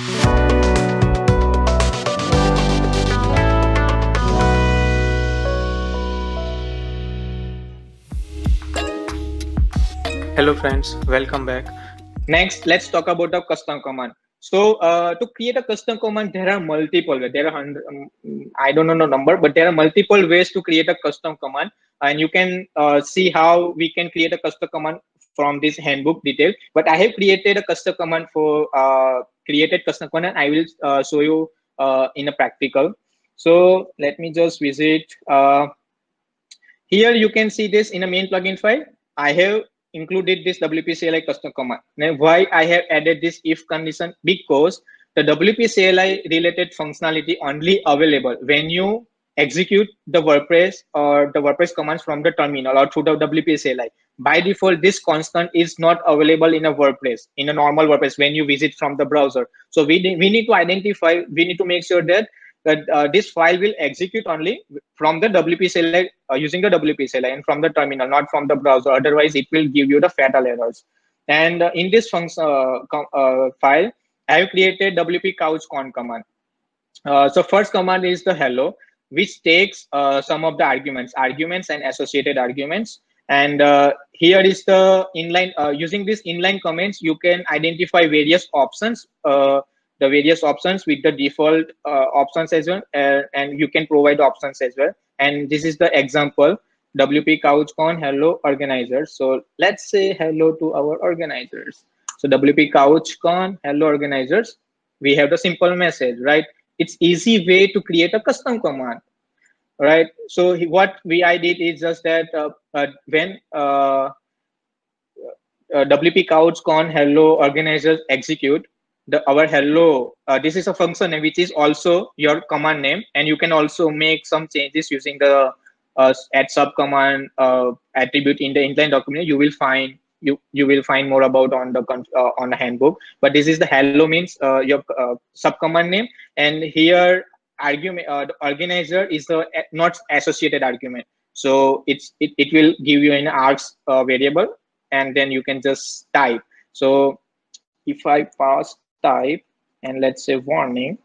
Hello friends, welcome back. Next, let's talk about the custom command. So uh, to create a custom command, there are multiple. There are hundred, um, I don't know the number, but there are multiple ways to create a custom command, and you can uh, see how we can create a custom command from this handbook detail. But I have created a custom command for uh, created custom command. I will uh, show you uh, in a practical. So let me just visit. Uh, here you can see this in a main plugin file. I have included this WP CLI custom command. Now, why I have added this if condition? Because the WP CLI related functionality only available when you execute the WordPress or the WordPress commands from the terminal or through the WP CLI. By default, this constant is not available in a WordPress, in a normal WordPress when you visit from the browser. So we, we need to identify, we need to make sure that that uh, this file will execute only from the WP CLI uh, using the WP CLI and from the terminal, not from the browser. Otherwise, it will give you the fatal errors. And uh, in this function uh, uh, file, I have created WP couch con command. Uh, so first command is the hello, which takes some of the arguments, arguments and associated arguments. And here is the inline, using this inline comments, you can identify various options the various options with the default uh, options as well uh, and you can provide options as well. And this is the example. Wp couchcon hello organizers so let's say hello to our organizers. So wp couchcon hello organizers. We have the simple message right it's easy way to create a custom command right? So what we i did is just that uh, uh, when uh, uh wp couchcon hello organizers execute the our hello uh, this is a function which is also your command name and you can also make some changes using the uh, add sub command uh, attribute in the inline document. You will find you you will find more about on the uh, on the handbook. But this is the hello means uh, your uh, sub command name. And here argument the organizer is the not associated argument. So it's it, it will give you an args variable and then you can just type. So if i pass type and let's say warning.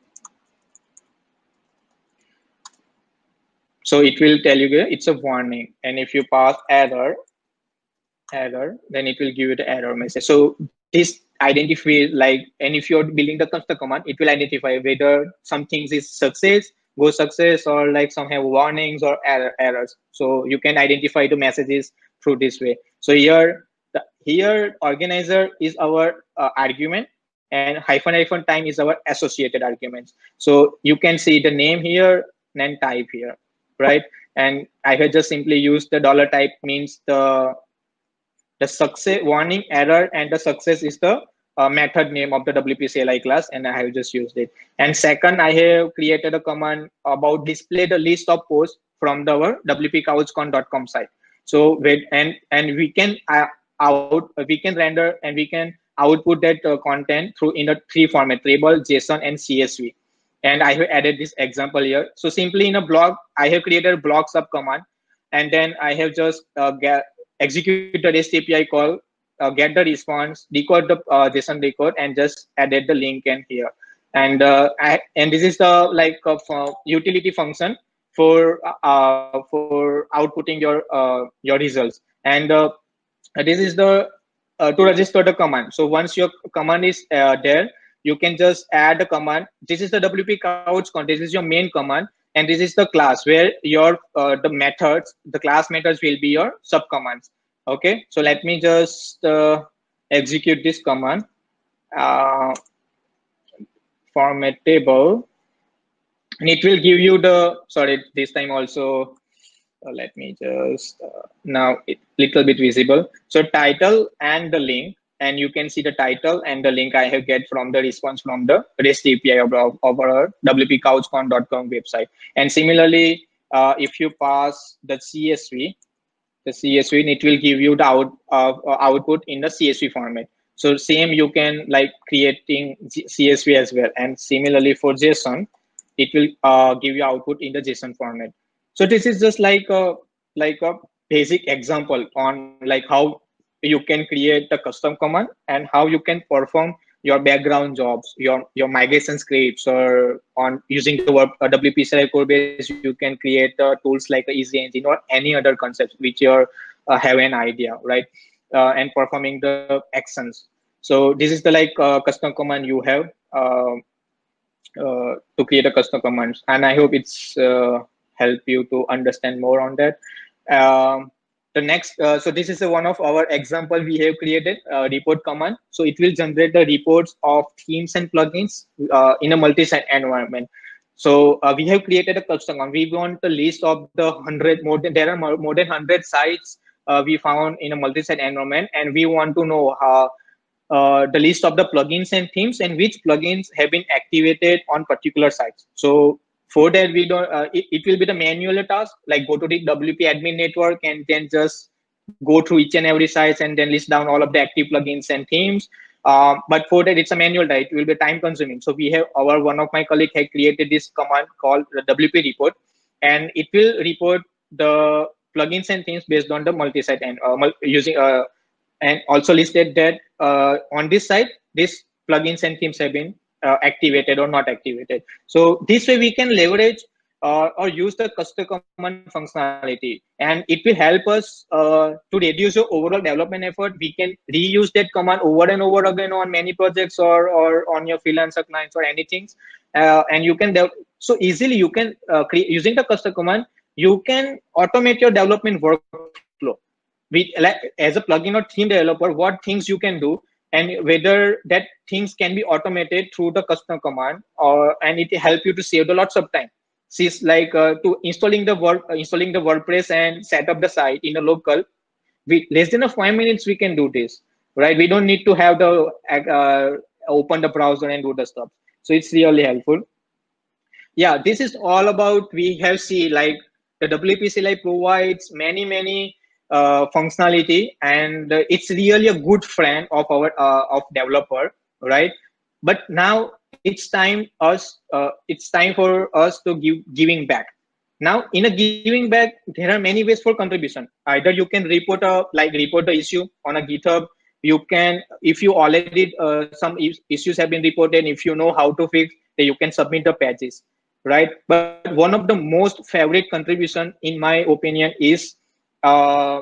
So it will tell you it's a warning. And if you pass error error then it will give you the error message so this identify like and if you're building the custom command it will identify whether some things is success go success or like some have warnings or error, errors so you can identify the messages through this way so here the here organizer is our uh, argument and hyphen hyphen time is our associated arguments. So you can see the name here and type here, right? And I have just simply used the dollar type means the the success warning error and the success is the uh, method name of the WP CLI class and I have just used it. And second, I have created a command about display the list of posts from the our wpcouchcon.com site. So and and we can uh, out we can render and we can output that uh, content through in a three format table json and csv and i have added this example here so simply in a blog i have created a blog sub command and then i have just uh, get, executed rest api call uh, get the response decode the uh, json decode and just added the link in here and uh, I, and this is the like uh, utility function for uh, for outputting your your results and this is the to register the command. So once your command is there, you can just add a command. This is the WP couch. This is your main command, and this is the class where your uh, the methods, the class methods will be your sub commands. Okay, so let me just uh, execute this command. Uh, format table, and it will give you the sorry this time also uh, let me just uh, now it little bit visible so title and the link and you can see the title and the link i have get from the response from the rest api of, of our wpcouchcon.com website. And similarly uh, if you pass the csv the csv it will give you the out, uh, output in the csv format. So same you can like creating csv as well. And similarly for json it will uh, give you output in the json format. So this is just like a like a basic example on like how you can create the custom command and how you can perform your background jobs, your your migration scripts, or on using the web, uh, WP core base, you can create uh, tools like Easy Engine or any other concepts which you uh, have an idea, right? Uh, and performing the actions. So this is the like uh, custom command you have uh, to create a custom command, and I hope it's help you to understand more on that. Um, the next uh, so this is a, one of our example we have created uh, report command. So it will generate the reports of themes and plugins uh, in a multi-site environment. So uh, we have created a custom one we want the list of the 100 more than there are more, than 100 sites uh, we found in a multi-site environment and we want to know how uh, the list of the plugins and themes and which plugins have been activated on particular sites. So for that we don't uh, it, it will be the manual task like go to the wp admin network and then just go through each and every site and then list down all of the active plugins and themes. Um, but for that it's a manual right? It will be time consuming. So we have our one of my colleague had created this command called the wp report and it will report the plugins and themes based on the multi-site and uh, using uh, and also listed that uh, on this site this plugins and themes have been uh, activated or not activated. So this way we can leverage uh, or use the custom command functionality and it will help us uh, to reduce your overall development effort. We can reuse that command over and over again on many projects or, or on your freelancer clients or anything. Uh, and you can, so easily you can uh, create using the custom command, you can automate your development workflow. With, like, as a plugin or theme developer, what things you can do and whether that things can be automated through the custom command or and it help you to save the lots of time. Since like uh, to installing the work uh, installing the wordpress and set up the site in a local with less than a five minutes we can do this right? We don't need to have the uh, open the browser and do the stuff. So it's really helpful. Yeah this is all about we have see like the wp CLI provides many many uh, functionality and it's really a good friend of our uh, of developer right? But now it's time us uh, it's time for us to give giving back. Now in a giving back there are many ways for contribution. Either you can report a like report the issue on a github. You can if you already uh, some issues have been reported if you know how to fix then you can submit the patches right? But one of the most favorite contribution in my opinion is uh,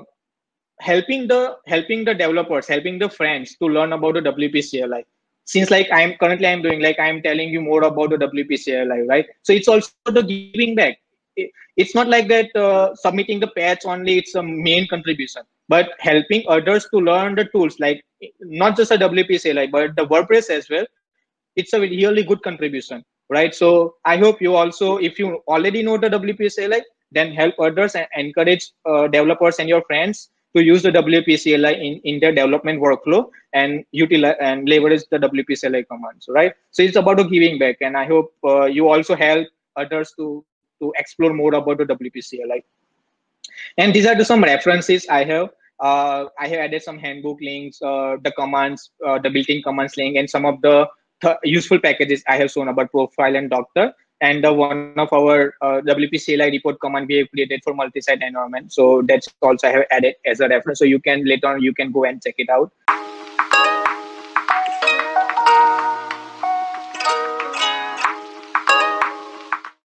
helping the helping the developers helping the friends to learn about the wp cli since like i'm currently i'm doing like i'm telling you more about the wp cli right? So it's also the giving back. It's not like that uh, submitting the patch only it's a main contribution but helping others to learn the tools like not just a wp cli but the wordpress as well. It's a really good contribution right? So i hope you also if you already know the wp cli then help others and encourage uh, developers and your friends to use the WP CLI in, in their development workflow and utilize and leverage the WP CLI commands, right? So it's about giving back, and I hope uh, you also help others to to explore more about the WP CLI. And these are some references I have. Uh, I have added some handbook links, uh, the commands, uh, the built-in commands link, and some of the th useful packages I have shown about profile and doctor and one of our uh, WP CLI report command we have created for multi-site environment. So that's also I have added as a reference. So you can later on you can go and check it out.